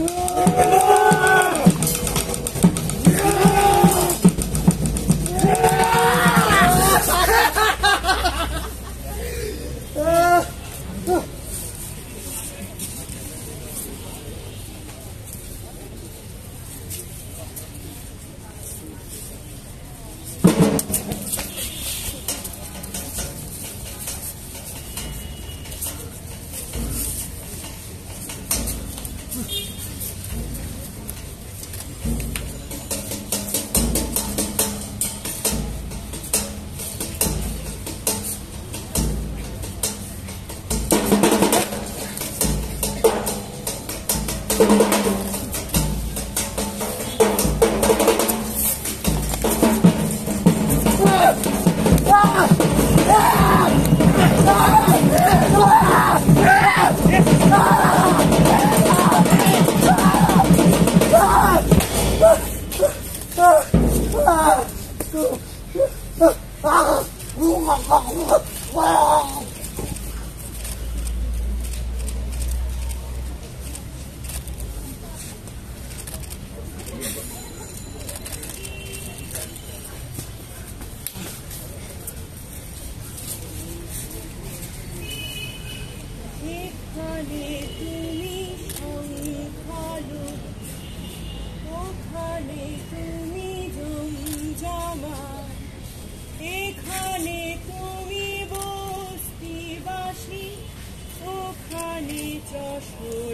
Whoa. Ah!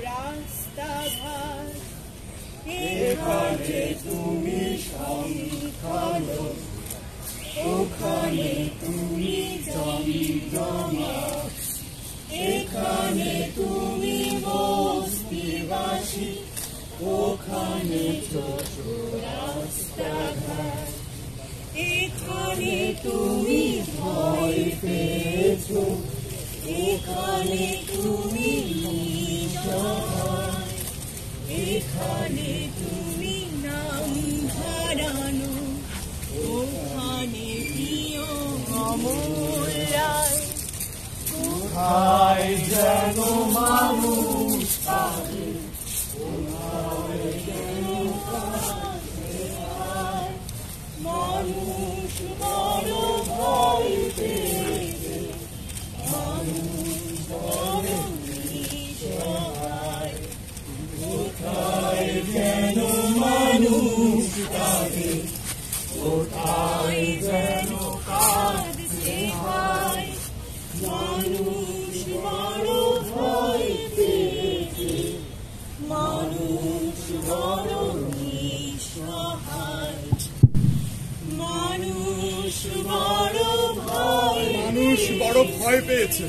রাস্তাঘাট এখানে তুমি সংখ্যালু ওখানে তুমি জমজমা এখানে তুমি বস্তিবাসী ওখানে ছোট রাস্তাঘাট এখানে তুমি ভয় পেয়েছ এখানে তুমি এখানে তুমি নাম হারানো ওখানে প্রিয় অমর রায় কোথায় মানুষ ভয় পেয়েছে।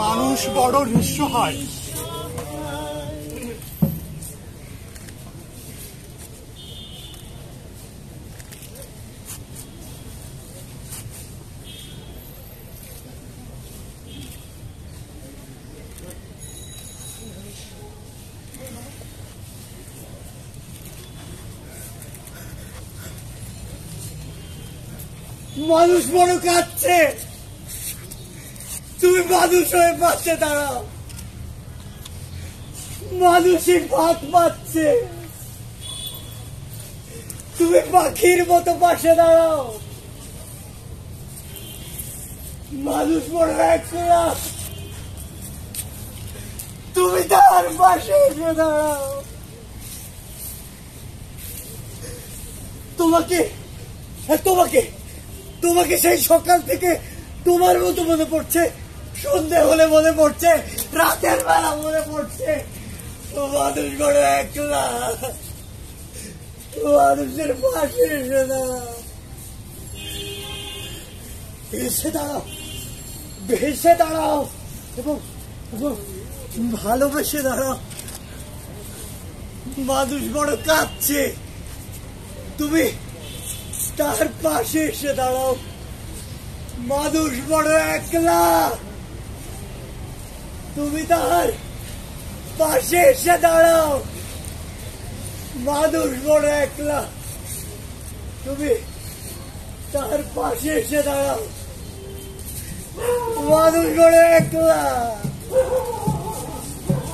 মানুষ বড় নিঃস্ব নিঃসহায়। মানুষ বড় কাঁদছে। তুমি মানুষ হয়ে পাশে দাঁড়াও। মানুষই ভাত পাচ্ছে তুমি পাখির মতো পাশে দাঁড়াও। মানুষ বড় একলা তুমি তার পাশে এসে দাঁড়াও। তোমাকে হ্যাঁ, তোমাকে তোমাকে সেই সকাল থেকে তোমার মতো মনে পড়ছে। সন্ধে হলে মনে পড়ছে, রাতের বেলা মনে পড়ছে। ও মানুষ বড় একলা। ও মানুষের পাশে এসে দাঁড়াও। এসে দাঁড়াও। ভেসে দাঁড়াও এবং ভালোবেসে দাঁড়াও। মানুষ বড় কাঁদছে। তুমি তার পাশে এসে দাঁড়াও। মানুষ বড় একলা। তুমি তার পাশে এসে দাঁড়াও। মানুষ বড় একলা। তুমি তার পাশে এসে দাঁড়াও। মানুষ বড় একলা।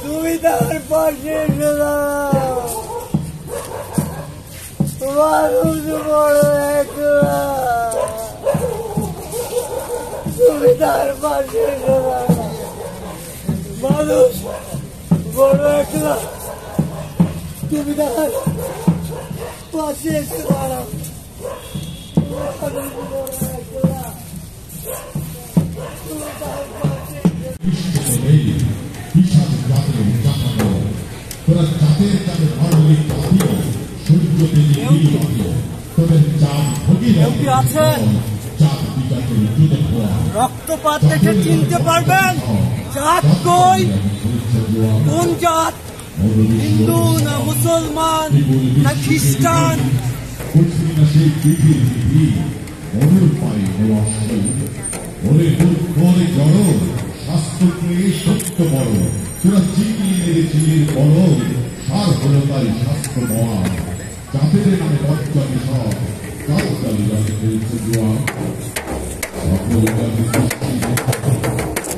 তুমি তার পাশে এসে দাঁড়াও। মানুষ বড় একলা তুমি তার পাশে এসে দাঁড়াও মানুষ বড় একলা তুমি তার পাশে এসে দাঁড়াও মানুষ বড় একলা তুমি তার পাশে এসে এই বিশাল জাতের উদযাপন রক্তপাত দেখে চিনতে পারবেন জাত কই? কোন জাত? হিন্দু না মুসলমান না খ্রিস্টান? ওরে বড় সার হল তাই শাস্ত্র 자세를 많이 바꿔주셔서 나왔다는 이야기를 들고와 바꾸어가지고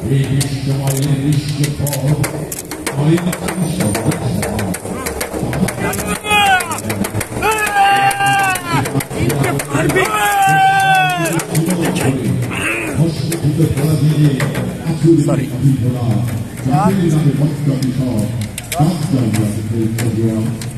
이리 시켜와 이리 시켜봐 아이는 Sorry. Sorry.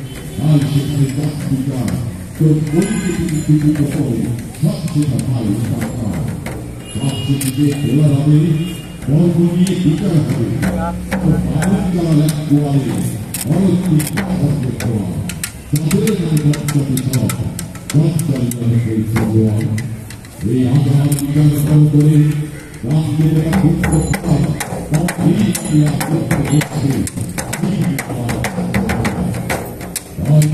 I just think that to God. So what is it that you do before you? Not to the high side power. Not to the big blood of me. One will be the God of me. So I want to let go of me. I want to be part of the power. So there is a lot to be taught. Not to the other way to go on. We are the high God of all the way. Not to the good of God. Not to the good of God.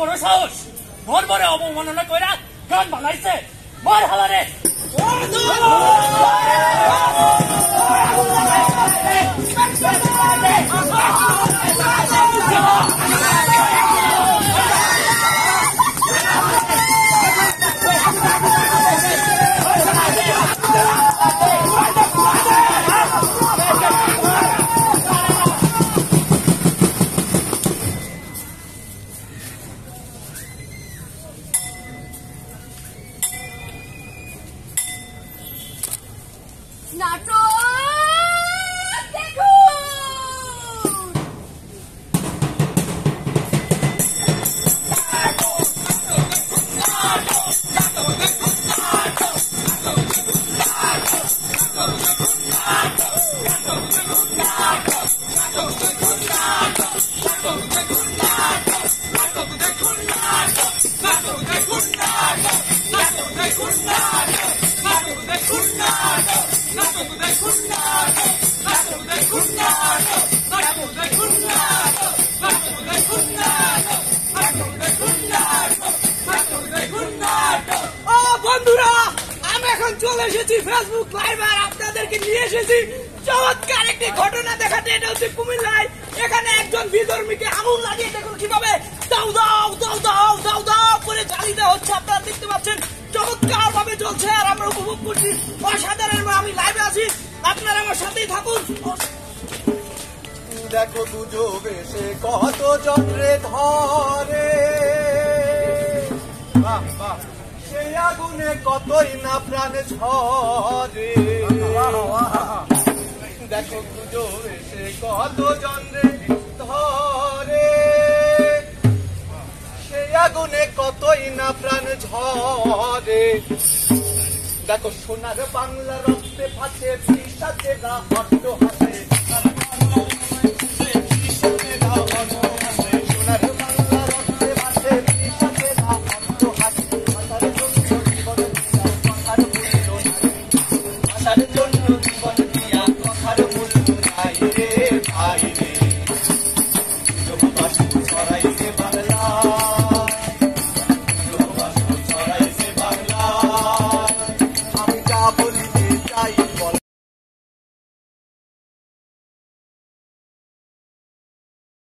বড় সাহস। মন বড় অবমাননা কইরা গান বানাইছে। মার হালারে। নাটক এসেছি ফেসবুক লাইভ আর আপনাদেরকে নিয়ে এসেছি। চমৎকার একটি ঘটনা দেখাতে এটা হচ্ছে কুমিল্লায়। এখানে একজন বিধর্মীকে আগুন লাগিয়ে দেখুন কীভাবে দাও দাও দাও দাও দাও দাও করে দেওয়া হচ্ছে। আপনারা দেখতে পাচ্ছেন চমৎকার ভাবে চলছে আর আমরা উপভোগ করছি। অসাধারণ আমি লাইভে আছি। আপনারা আমার সাথেই থাকুন। দেখো গুজব এসে কত চক্রে ধরে। বাহ, বাহ। সেই আগুনে কতই না প্রাণে ঝরে। দেখো গুজব এসে কত জন্রে ধরে। সেই আগুনে কতই না প্রাণ ঝরে। দেখো সোনার বাংলা রক্তে ফাটে পিসাতে গা হট্ট হাতে